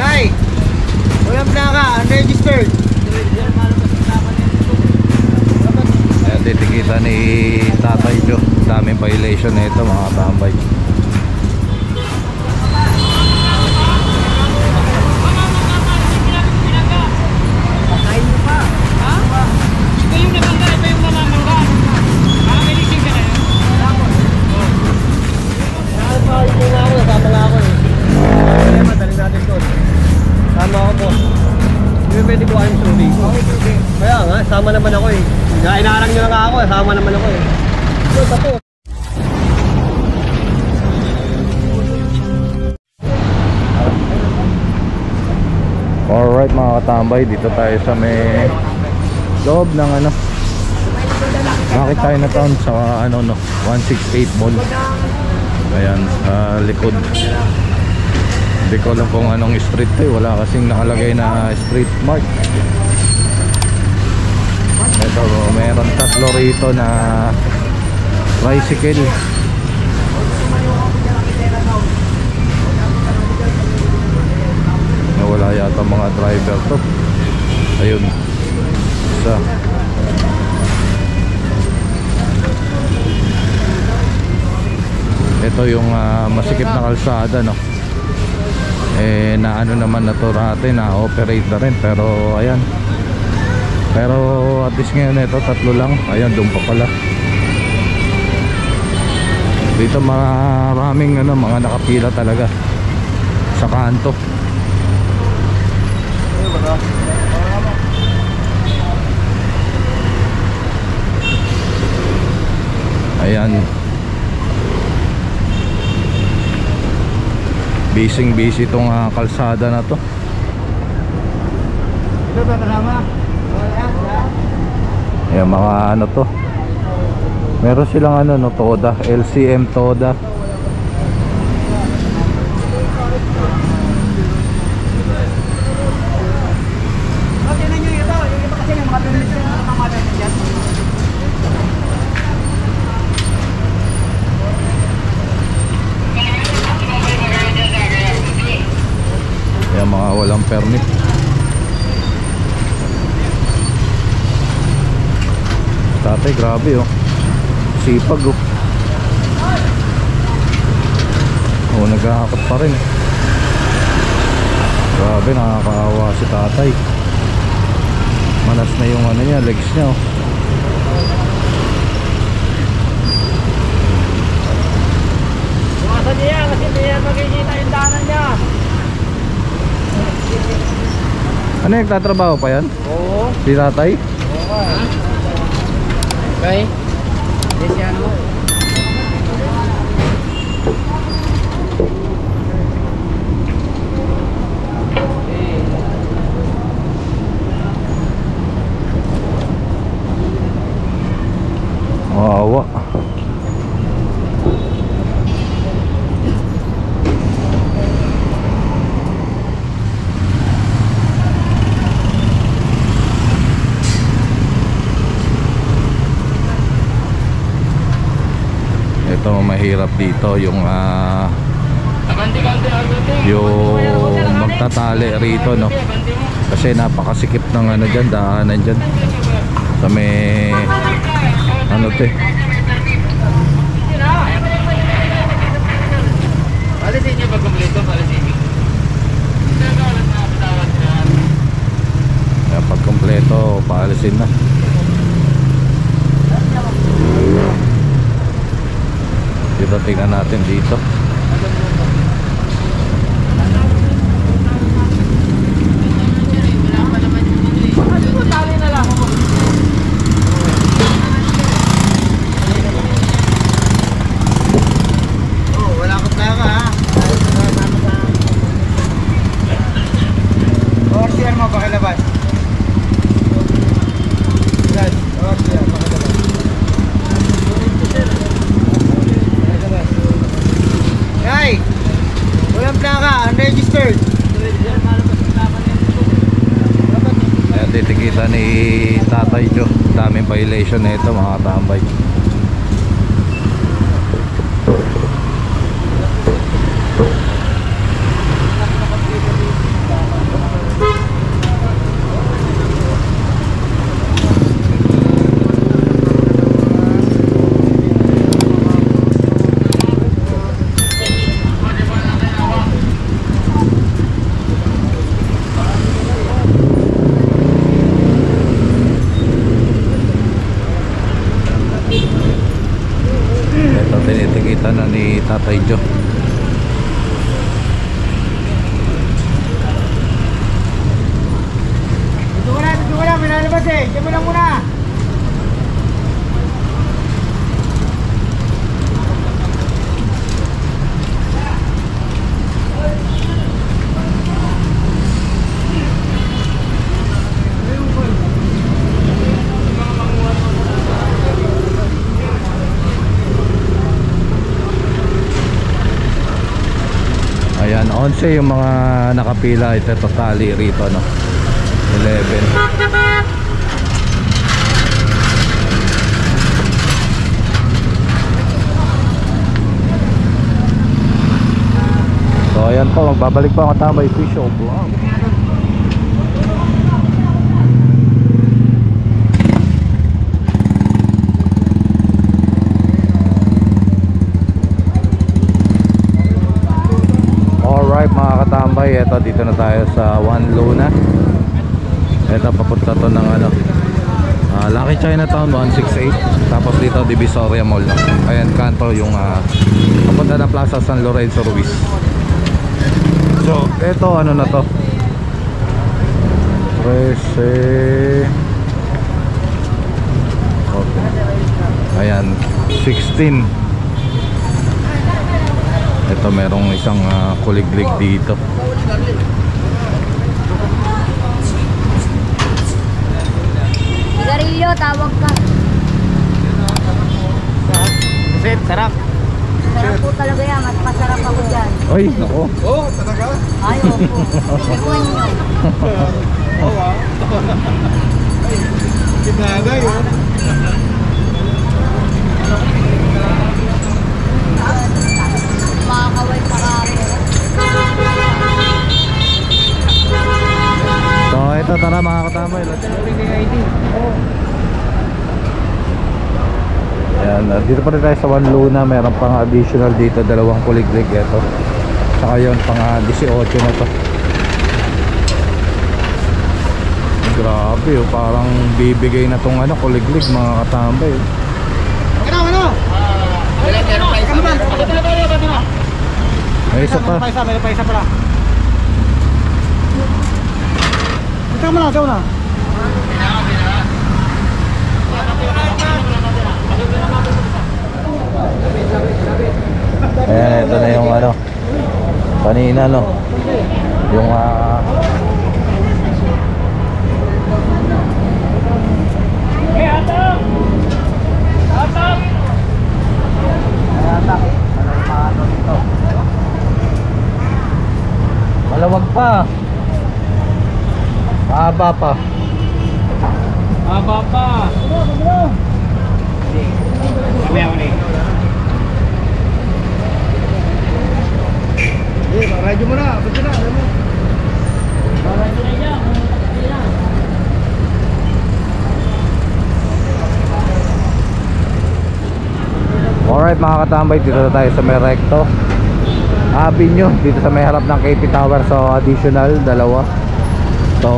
Nay! Walang plaka, unregistered. Ayan, titikita ni Tatay Joe. Daming violation na ito mga tambay. Hindi pwede ko ayong tubig? Kaya nga, sama naman ako eh. Inaarang nyo na nga ako, sama naman ako eh. Ito, tapo. Alright mga katambay, dito tayo sa may loob ng ano Bakit tayo na town sa ano no 168 Mall Ayan, sa likod Hindi ko alam kung anong street to eh. Wala kasing nakalagay na street mark. Ito, meron tatlo rito na tricycle. Nawala yata mga driver to. Ayun. Isa. Ito yung ah, masikip na kalsada no Eh na ano naman na to natin na operate na rin. Pero ayan. Pero at least ngayon ito tatlo lang. Ayan doon pa pala. Dito maraming ano mga nakapila talaga Sa kanto. Ayan. Bising busy tong ah, kalsada na to. Ito ba kasama? Ayan mga ano to. Meron silang ano no Toda, LCM Toda. Okay na nyo ito. Yung iba kasi yung mga pinili na mga mga dyan. Ayan mga walang permit. Tatay grabe oh. Sipag oh. Oh, naghahakot pa rin. Grabe, nakakaawa si tatay. Manas na yung ano niya, legs niya oh. Bukasan niya kasi hindi yan makikita yung daanan niya. Ano nagtatrabaho pa yan? Oo. Si tatay? Okay. Hindi siya ano. Ito mahirap dito yung agad yung magtatali rito no? Kasi napakasikip ng ano dyan daanan dyan. Sa may ano to eh. Palisin niyo pag kumpleto, palisin niyo. Kaya pag kompleto paalisin na dito tingnan natin dito Oo, wala akong plaka ha. ORCR mo, pakilabas. Yan, ORCR, pakilabas. Nay! Walang plaka, unregistered. Ayan, titikita ni Tatay Joe daming violation na ito mga tambay lang muna. 11 yung mga nakapila ito totally rito no. 11. So ayan po, magbabalik pa ang Tambay Fish Shop. Wow. Alright mga katambay, eto dito na tayo sa One Luna. Eto papunta to ng ano. ah, Lucky Chinatown 168. Tapos dito Divisoria Mall. Ayan kanto yung ah, papunta na Plaza San Lorenzo Ruiz. So, eto ano na to? 13 Okay. Ayan, 16 ito merong isang ah, kuliglig dito. Sigarilyo, tawag ka. Set, sarap. Sarap po talaga yan. Mas masarap ako dyan. Ay, nako. Oh, talaga? Ay, opo. Tikman nyo. Oh, wow. Kinagay, oh. Makakaway sa kapo. So, ito tara mga katambay. Let's go. Ayan, ah, dito pa rin tayo sa One Luna. Meron pang additional dito. Dalawang kuliglig ito. Saka yun, pang ah, 18 na to. Grabe, oh, parang bibigay na tong ano, kuliglig mga katambay. Ano, ano? May isa pa. pa isa, meron pa isa pala. Ito mo na, ito mo na. Ayan, ito na yung ano. Kanina no. Yung ah Malawag pa. Mahaba pa. Haba pa. Mamaya ulit. Eh, radyo mo na. Na? Alam mo. Alright mga katambay, dito na tayo sa may recto Avenue, dito sa may harap ng KP Tower So additional, dalawa So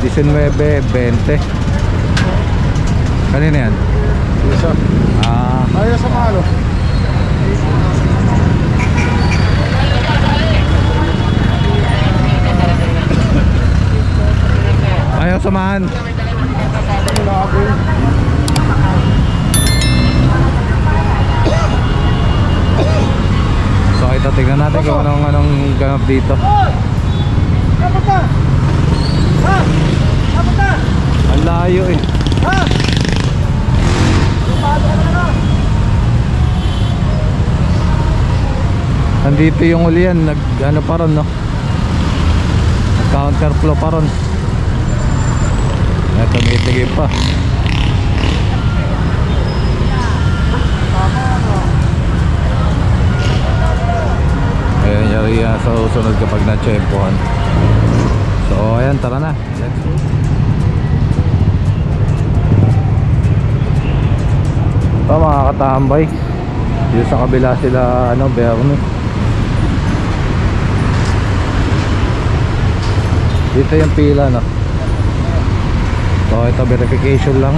19, 20 Kanina yan? Isa. Ah, Ayaw sa malo. ayaw samahan So ito, tingnan natin kung anong, anong ganap dito Dapat na! Ha? Dapat na! Ang layo eh? Nandito yung uli yan, nag ano pa ron no? Nag counterflow pa ron. Ito may tigil pa. Ayan yari yan sa susunod kapag na-chempohan So ayan tara na. Let's go Ito mga katambay. Dito sa kabila sila ano Bernie. Dito yung pila no? So ito verification lang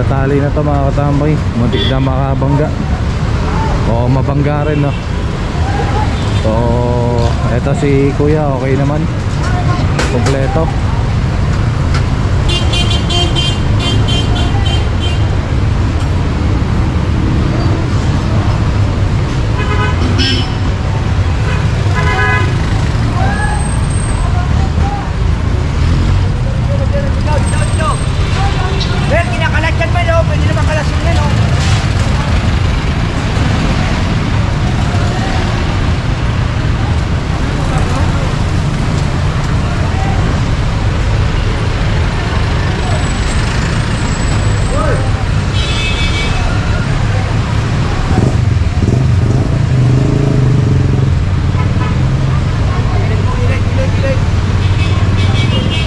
Natatali na to mga katambay. Muntik na makabangga. O mabangga rin no. So, eto si kuya, okay naman. Kompleto. Ben, kinakalat yan ba, no? Pwede naman kalasin yan, no?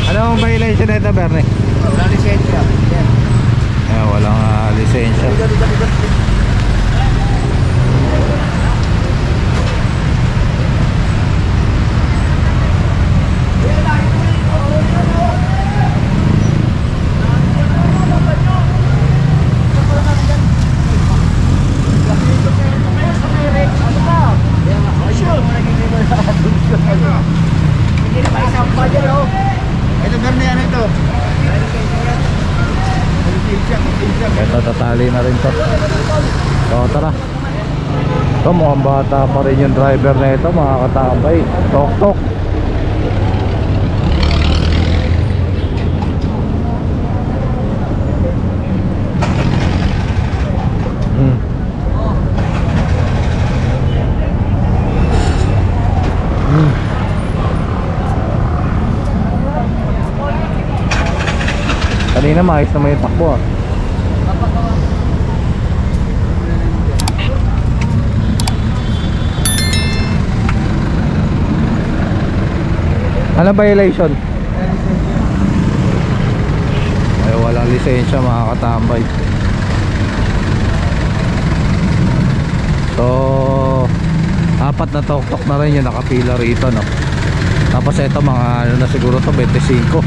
Ano ang violation na ito, Bernie? Wala lisensya. Yan. Eh, walang ah, lisensya. Hindi na maisampa dyan, no? Ito, meron na yan ito. Ito, tatali na rin to. So, tara. Ito, mukhang bata pa rin yung driver na ito, mga katabay. Tok, tok. Hmm. Hmm. Kanina maayos naman yung takbo ah. Ano violation? Ay walang lisensya mga katambay. So apat na tok-tok na rin yung nakapila rito no. Tapos ito mga ano na siguro to 25.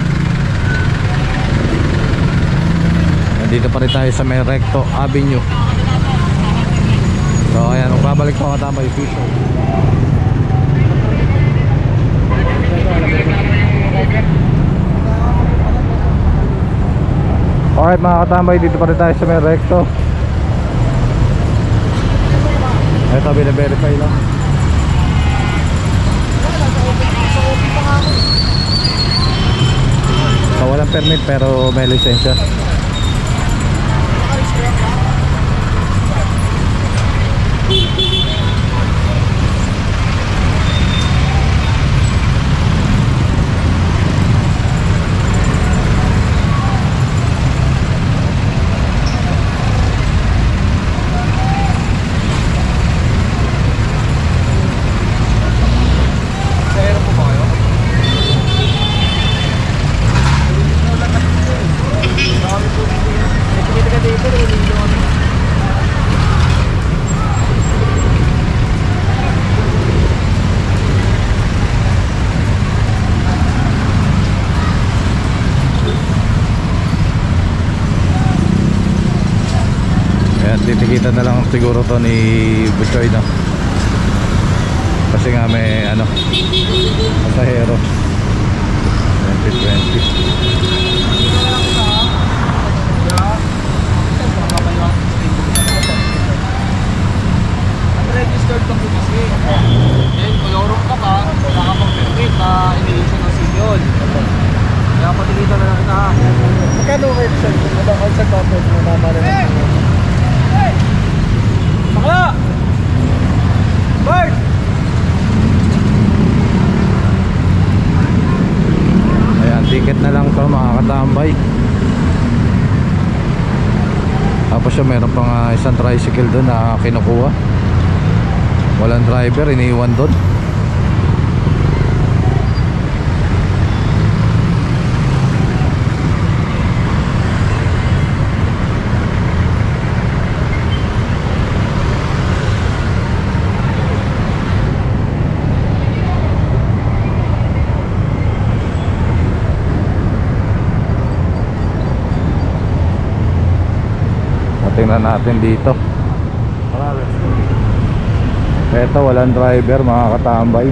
Nandito pa rin tayo sa may Recto Avenue. So ayan, magbabalik pa katambay piso. Alright mga katambay, dito pa rin tayo sa may recto. Ito, bine-verify lang So walang permit pero may lisensya Titikitan na lang siguro to ni Butchoy no kasi nga may ano pasahero 2020 Unregistered ka po kasi. Then, kolorong ka pa, wala ka pang permit na inilation ng sinyon. Kaya patigitan na natin ha. Magkano may percent? Ano ang sa content mo na para na Bakla! Bird! Ayan, ticket na lang to mga katambay Tapos yung meron pang ah, isang tricycle doon na kinukuha. Walang driver, iniwan doon tingnan natin dito. Eto walang driver mga katambay.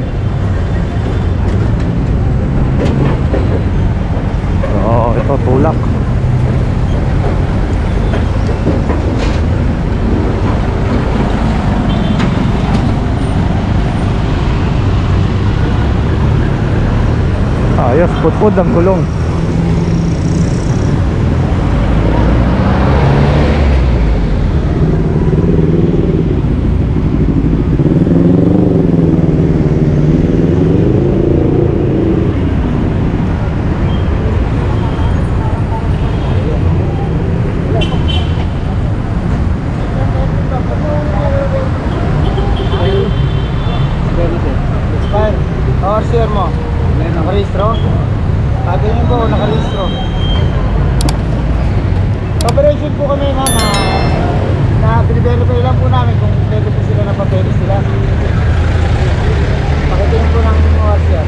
So ito tulak. Ayos, putpud ang gulong Expire. Power steer mo. Nakarehistro? Sabi niyo po, nakarehistro. Operation po kami ma'am. ah, na biniverify lang po namin kung pwede po sila na papeles sila. Pakitingin po ng power steer.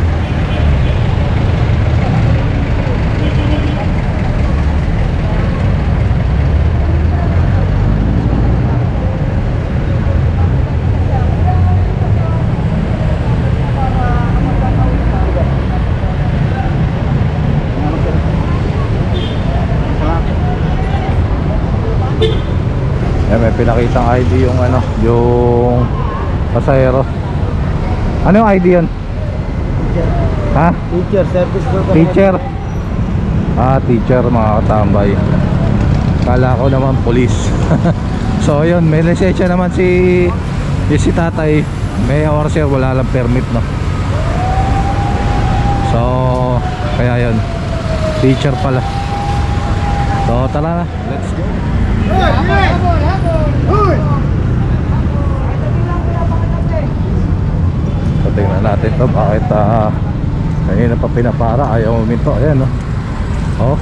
Yan, may pinakitang ID yung ano, yung pasahero. Ano yung ID yun? Ha? Teacher, service group. Teacher? Ah, teacher mga katambay. Kala ko naman police. so yun, may lisensya naman si yung si tatay. May orser, wala lang permit no. So, kaya yun. Teacher pala. So, tara na. Let's go. So, tingnan natin to bakit ah kanina pa pinapara ayaw uminto ayan no oh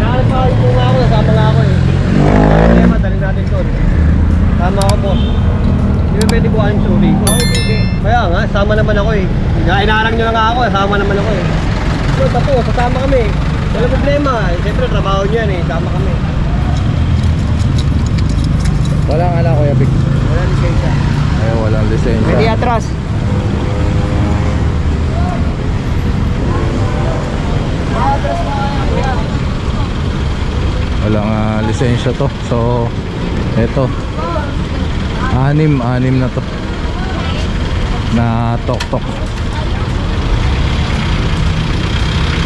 Kaya pa kayo nga ako, nasama nga ako eh. Kaya madaling natin doon. Tama ako boss. Buhayin yung sorry ko? Kaya nga, sama naman ako eh. Kaya inarang nyo na nga ako, sama naman ako eh. So, tapo, sasama kami. Wala problema. Siyempre, trabaho nyo yan eh. Sama kami. walang ala kuya Big Wala lisensya. ayaw walang lisensya Pwede atras. walang ah, lisensya to so eto anim anim na to. Na tok tok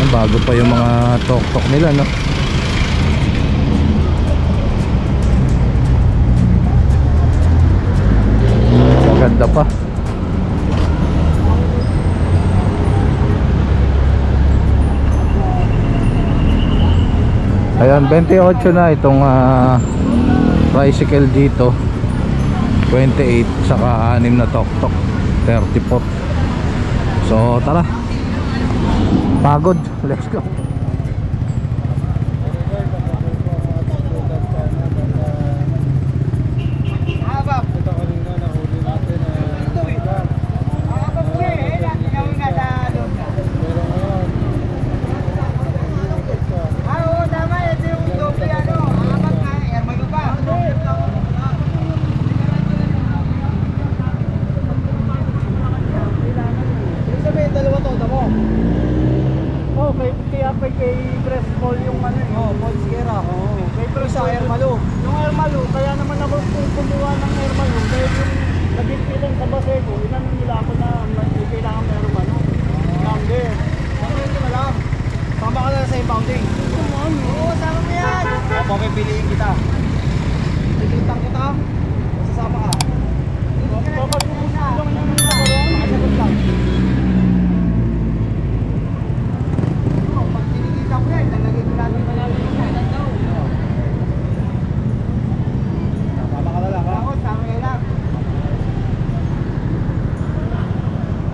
ang bago pa yung mga tok tok nila no? Maganda pa. Ayan, 28 na itong ah, tricycle dito. 28 saka 6 na tok-tok. 34. So, tara. Pagod. Let's go.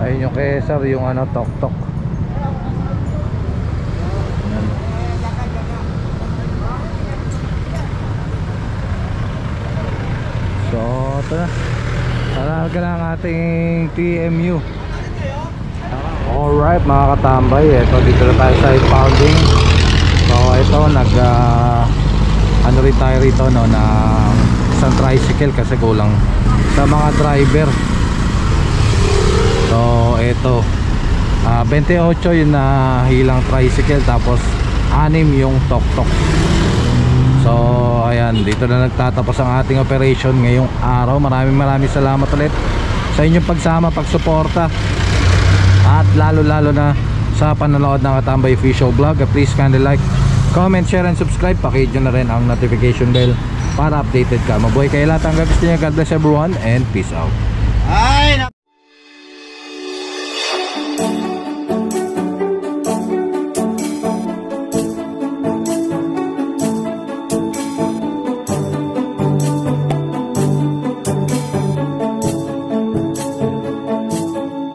Ayun yung kesar, yung ano, tok-tok. So, ito na. Talaga na ating TMU. Alright mga katambay, ito dito na tayo sa impounding ito nag ah, ano rin tayo rito no na isang tricycle kasi kulang sa mga driver. So ito. Ah 28 yung na hilang tricycle tapos anim yung tok tok so ayan dito na nagtatapos ang ating operation ngayong araw. Maraming maraming salamat ulit sa inyong pagsama pagsuporta. At lalo lalo na sa panonood ng Katambay Official Vlog. Please kindly like comment, share and subscribe. Pakihit nyo na rin ang notification bell para updated ka. Mabuhay kayo lahat. Hanggang gusto nyo. God bless everyone and peace out